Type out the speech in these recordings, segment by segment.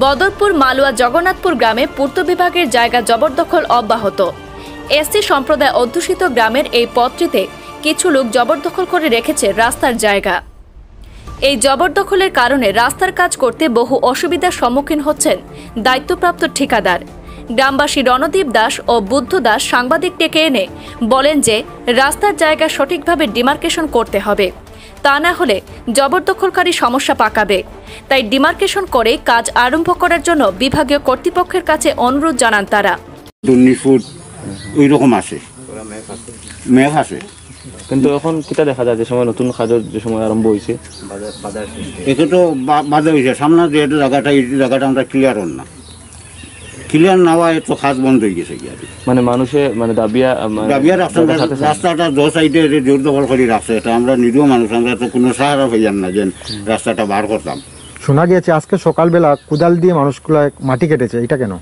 বদরপুর মালুয়া জগন্নাথপুর গ্রামে পূর্ত বিভাগের জায়গা জবরদখল অব্যাহত। এসসি সম্প্রদায় অধ্যুষিত গ্রামের এই পথটিতে কিছু লোক জবরদখল করে রেখেছে রাস্তার জায়গা। এই জবরদখলের কারণে রাস্তার কাজ করতে বহু অসুবিধার সম্মুখীন হচ্ছেন দায়িত্বপ্রাপ্ত ঠিকাদার। গ্রামবাসী রণদীপ দাস ও বুদ্ধ দাস সাংবাদিক ডেকে এনে বলেন যে, রাস্তার জায়গা সঠিকভাবে ডিমার্কেশন করতে হবে। তা না হলে জবরদখলকারী সমস্যা পাকাবে। তাই ডিমার্কেশন করে কাজ আরম্ভ করার জন্য বিভাগীয় কর্তৃপক্ষের কাছে অনুরোধ জানান তারা। উনিশ ফুট ওই রকম আছে। মেঘ আছে। কিন্তু এখন কিটা দেখা যায় যে সময় নতুন কাজের যে সময় আরম্ভ হয়েছে একে তো বা- বাধা হয়েছে সামনে যেহেতু জায়গাটা এই জায়গাটা আমরা ক্লিয়ার হন না। ক্লিয়ার না হওয়ায় তো কাজ বন্ধ হয়ে গেছে মানে মানুষে মানে দাবিয়া মানে দাবিয়া রাস্তা দাবির সাথে সাথে- রাস্তাটা দো সাইডে জোর দখল করে রাখছে। এটা আমরা নিরীহ মানুষ আমরা তো কোনো সাহারা হইয়ান না যে রাস্তাটা বার করতাম। শোনা গিয়েছে আজকে সকালবেলা কোদাল দিয়ে মানুষগুলো মাটি কেটেছে। এটা কেন?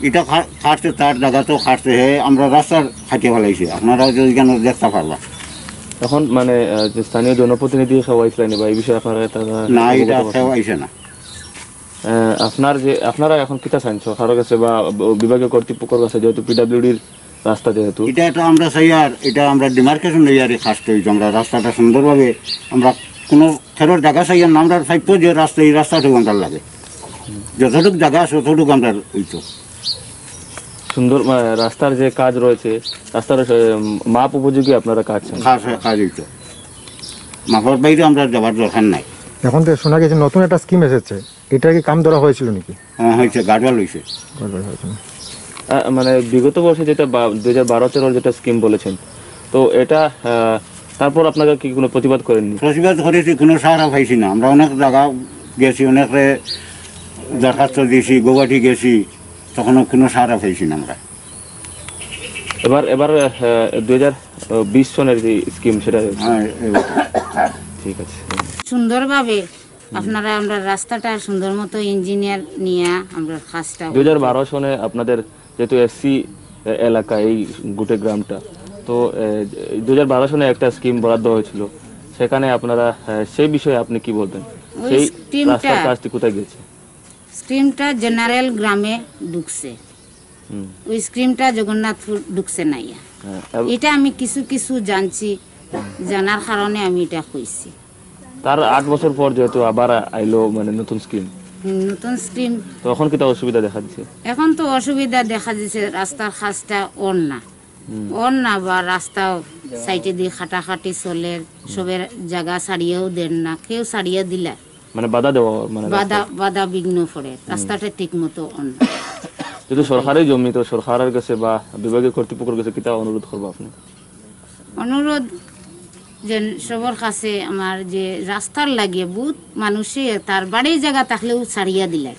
এটা খাটছে তার জায়গাতেও খাটছে হে আমরা রাস্তার খাটিয়ে ফেলাইছি। আপনারাও যদি কেন দেখতে পারবা। এখন মানে স্থানীয় জনপ্রতিনিধি সবাই বা এই বিষয়ে আপনারা না এটা কেউ না। আপনার যে আপনারা এখন কিটা চাইন সরকারের কাছে বা বিভাগীয় কর্তৃপক্ষের কাছে যেহেতু পিডাব্লিউডির রাস্তা যেহেতু। এটা এটা আমরা চাই আর এটা আমরা ডিমার্কেশন এরিয়ারে খাসতে হইতো আমরা রাস্তাটা সুন্দরভাবে আমরা কোনো খেরোর জায়গা চাই আর আমরা চাইতো যে রাস্তা এই রাস্তাটুকু আমরা লাগে। যতটুকু জায়গা আছে ততটুকু আমরা হইতো সুন্দর রাস্তার যে কাজ রয়েছে রাস্তার মাপ উপযোগী আপনারা কাজ কাজ হইতো। মাফর বাইরে আমরা যাবার দরকার নাই। এখন তো শোনা গেছে নতুন একটা স্কিম এসেছে। এটা কি কাম ধরা হয়েছিল নাকি? হ্যাঁ হয়েছে গাড়ওয়াল হয়েছে। মানে বিগত বর্ষে যেটা দুই হাজার বারো তেরোর যেটা স্কিম বলেছেন তো এটা তারপর আপনারা কি কোনো প্রতিবাদ করেননি? প্রতিবাদ করেছি কোনো সাহারা পাইছি না। আমরা অনেক জায়গা গেছি অনেকে দরখাস্ত দিয়েছি গৌহাটি গেছি তখনও কোনো সাহারা পাইছি না আমরা। এবার এবার দুই হাজার বিশ সনের যে স্কিম সেটা হ্যাঁ ঠিক আছে। সুন্দরভাবে আপনারা আমরা রাস্তাটা সুন্দর মতো ইঞ্জিনিয়ার নিয়ে আমরা কাজটা দুই হাজার বারো সনে আপনাদের যেহেতু এসসি এলাকা এই গোটে গ্রামটা তো দুই হাজার বারো সনে একটা স্কিম বরাদ্দ হয়েছিল। সেখানে আপনারা সেই বিষয়ে আপনি কি বলবেন? সেই স্কিমটা- রাস্তার কাজটি কোথায় গেছে স্ক্রিমটা জেনারেল গ্রামে ঢুকছে। ওই স্ক্রিমটা জগন্নাথপুর ঢুকছে না ইয়া। হ্যাঁ, এটা আমি কিছু কিছু জানছি জানার কারণে আমি এটা কইছি। তার আট বছর পর যেহেতু আবার আইলো মানে নতুন স্কিম নতুন স্ক্রিম তখন কি তা অসুবিধা দেখা দিচ্ছে এখন তো অসুবিধা দেখা দিচ্ছে রাস্তার কাজটা অন না। অন না বা রাস্তাও সাইডে দিয়ে খাটাখাটি চলে সবের জায়গা ছাড়িয়েও দেন না কেউ ছাড়িয়ে দিলে। মানে বাধা দেওয়া মানে বাধা বাধা বিঘ্ন পড়ে রাস্তাটা ঠিক মতো অন। যেহেতু সরকারি জমি তো সরকারের কাছে বা বিভাগীয় কর্তৃপক্ষের কাছে কিতা অনুরোধ করব আপনি? অনুরোধ যে সবার কাছে আমার যে রাস্তার লাগে বহুত মানুষে তার বাড়ির জায়গা থাকলেও ছাড়িয়া দিলে।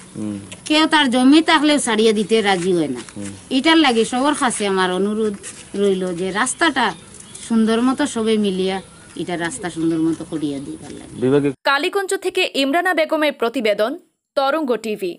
কেউ তার জমি থাকলেও ছাড়িয়ে দিতে রাজি হয় না। এটার লাগে সবার কাছে আমার অনুরোধ রইল যে রাস্তাটা সুন্দর মতো সবে মিলিয়া এটা রাস্তা সুন্দর মতো করিয়া দিবার লাগে। কালীগঞ্জ থেকে ইমরানা বেগমের প্রতিবেদন তরঙ্গ টিভি।